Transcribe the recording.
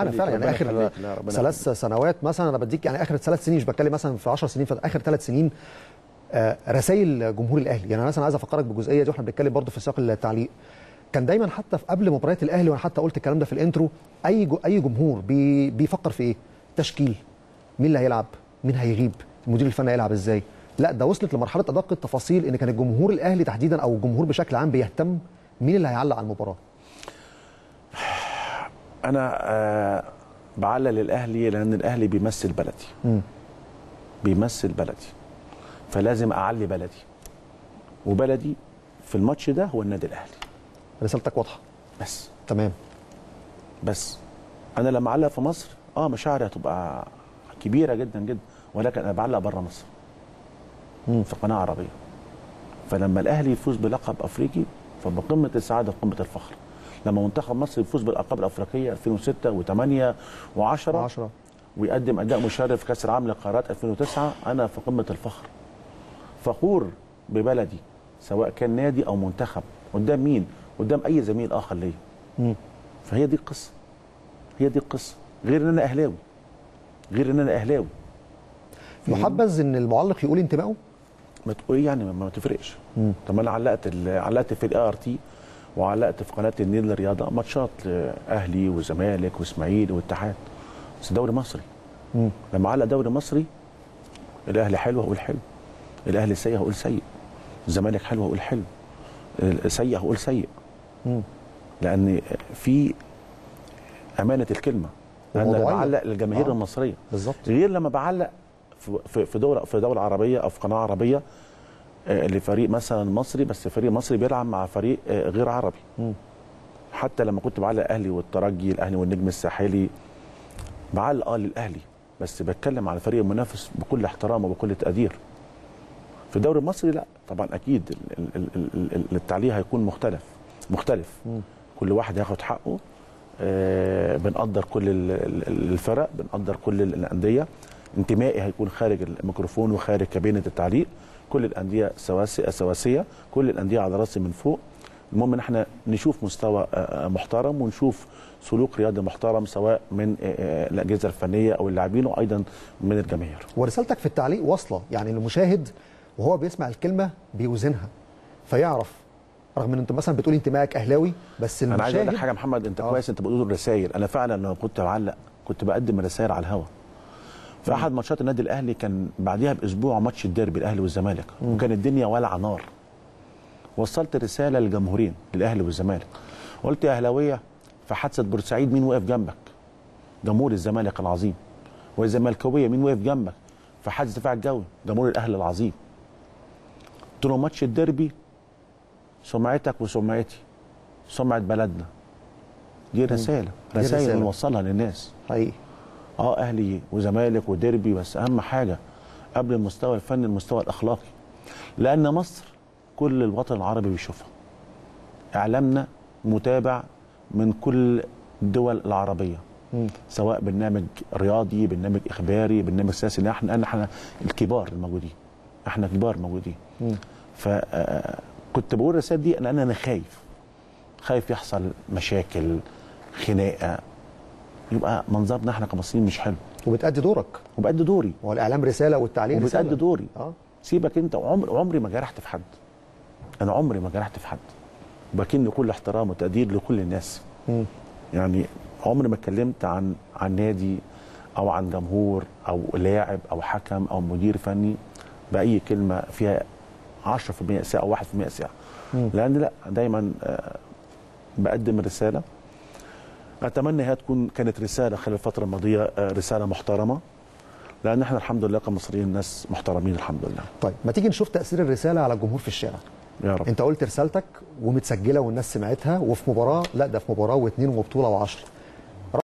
أنا فعلا يعني آخر ثلاث سنوات مثلا أنا بديك يعني آخر ثلاث سنين مش بتكلم مثلا في 10 سنين في آخر ثلاث سنين آه، رسائل جمهور الأهلي يعني أنا مثلا عايز أفكرك بالجزئيه دي وإحنا بنتكلم برضه في سياق التعليق كان دايما حتى في قبل مباريات الأهلي وأنا حتى قلت الكلام ده في ال intro أي جو أي جمهور بي بيفكر في إيه؟ تشكيل مين اللي هيلعب؟ مين هيغيب؟ المدير الفني هيلعب إزاي؟ لا ده وصلت لمرحلة أدق التفاصيل إن كان الجمهور الأهلي تحديدا أو الجمهور بشكل عام بيهتم مين اللي هيعلق على المباراة؟ أنا آه بعلق للاهلي لأن الأهلي بيمثل بلدي. بيمثل بلدي. فلازم أعلي بلدي. وبلدي في الماتش ده هو النادي الأهلي. رسالتك واضحة. بس. تمام. بس. أنا لما أعلق في مصر آه مشاعري هتبقى كبيرة جدا جدا. ولكن أنا بعلق بره مصر. مم. في قناة عربية. فلما الأهلي يفوز بلقب أفريقي فبقمة السعادة وقمة الفخر. لما منتخب مصر يفوز بالألقاب الأفريقية 2006 و8 و10 10 ويقدم أداء مشرف في كأس العالم للقارات 2009 أنا في قمة الفخر. فخور ببلدي سواء كان نادي أو منتخب قدام مين؟ قدام أي زميل آخر ليا. فهي دي القصة. هي دي القصة. غير إن أنا أهلاوي. غير إن أنا أهلاوي. يحبذ إن المعلق يقول انتمائه؟ ما تقول يعني؟ ما, تفرقش. طب ما أنا علقت علقت في ال ART. وعلقت في قناة النيل للرياضه ماتشات أهلي وزمالك واسماعيلي واتحاد بس دوري مصري. مم. لما علق دوري مصري الأهلي حلو هقول حلو. الأهلي سيء هقول سيء. الزمالك حلو هقول حلو. سيء هقول سيء. مم. لأن في أمانة الكلمة. أنا. بعلق للجماهير آه. المصرية. بالظبط. غير لما بعلق في- في في دوله في دوله عربية أو في قناة عربية لفريق مثلا مصري بس فريق مصري بيلعب مع فريق آه، غير عربي. مم. حتى لما كنت بعلق الأهلي والترجي الأهلي والنجم الساحلي بعلق آه للأهلي. بس بتكلم على الفريق المنافس بكل احترام وبكل تقدير. في الدوري المصري لا طبعا أكيد ال- ال- ال- ال- ال- التعليق هيكون مختلف مختلف. مم. كل واحد هياخد حقه. آه، بنقدر كل ال- ال- الفرق بنقدر كل ال- الأندية. انتمائي هيكون خارج الميكروفون وخارج كابينة التعليق. كل الأندية سواسيه سواسية كل الأندية على راسي من فوق. المهم إن إحنا نشوف مستوى آه، محترم ونشوف سلوك رياضي محترم سواء من آه، آه، الأجهزة الفنية أو اللاعبين وأيضا من الجماهير. ورسالتك في التعليق واصلة. يعني المشاهد وهو بيسمع الكلمة بيوزنها فيعرف رغم إن أنت مثلا بتقول انتمائك أهلاوي بس أنا عايز أقول لك المشاهد حاجة محمد أنت آه. كويس أنت بتقول الرسائل أنا فعلا لما كنت بعلق كنت بقدم رسائل على الهوا. في أحد ماتشات النادي الأهلي كان بعديها بأسبوع ماتش الديربي الأهلي والزمالك وكان الدنيا ولع نار. وصلت رسالة للجمهورين الأهلي والزمالك. قلت يا أهلاوية في حادثة بورسعيد مين وقف جنبك؟ جمهور الزمالك العظيم. والزملكاويه مين وقف جنبك؟ في حادث الدفاع الجوي جمهور الأهلي العظيم. قلت له ماتش الديربي سمعتك وسمعتي. سمعه بلدنا. دي رسالة دي رسائل. بنوصلها للناس. حقيقي. آه أهلي وزمالك وديربي بس أهم حاجة قبل المستوى الفني المستوى الأخلاقي. لأن مصر كل الوطن العربي بيشوفها. إعلامنا متابع من كل الدول العربية. سواء برنامج رياضي برنامج إخباري برنامج سياسي. إحنا إحنا الكبار الموجودين. إحنا كبار موجودين. مم. فكنت بقول الرسائل دي لأن أنا خايف. خايف يحصل مشاكل خناقة. يبقى منظرنا إحنا كمصريين مش حلو. وبتأدي دورك. وبأدي دوري. هو الاعلام رسالة. والتعليق وبتأدي رساله دوري. آه. سيبك انت وعمر عمري ما جرحت في حد. أنا عمري ما جرحت في حد. وبكن كل احترام وتقدير لكل الناس. مم. يعني عمري ما اتكلمت عن عن نادي أو عن جمهور أو لاعب أو حكم أو مدير فني بأي كلمة فيها 10% اساءه أو 1% اساءه. لأن لا دايما آه، بقدم رسالة أتمنى هي تكون كانت رسالة خلال الفترة الماضية آه، رسالة محترمة. لأن إحنا الحمد لله كمصريين ناس محترمين الحمد لله. طيب ما تيجي نشوف تأثير الرسالة على الجمهور في الشارع؟ يا رب. أنت قلت رسالتك ومتسجلة والناس سمعتها وفي مباراة لا ده في مباراة واثنين وبطولة وعشرة.